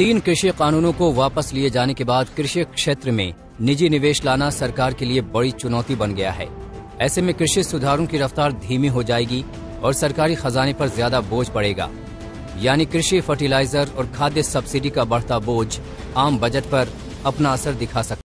तीन कृषि कानूनों को वापस लिए जाने के बाद कृषि क्षेत्र में निजी निवेश लाना सरकार के लिए बड़ी चुनौती बन गया है। ऐसे में कृषि सुधारों की रफ्तार धीमी हो जाएगी और सरकारी खजाने पर ज़्यादा बोझ पड़ेगा। यानी कृषि फर्टिलाइज़र और खाद्य सब्सिडी का बढ़ता बोझ आम बजट पर अपना असर दिखा सकता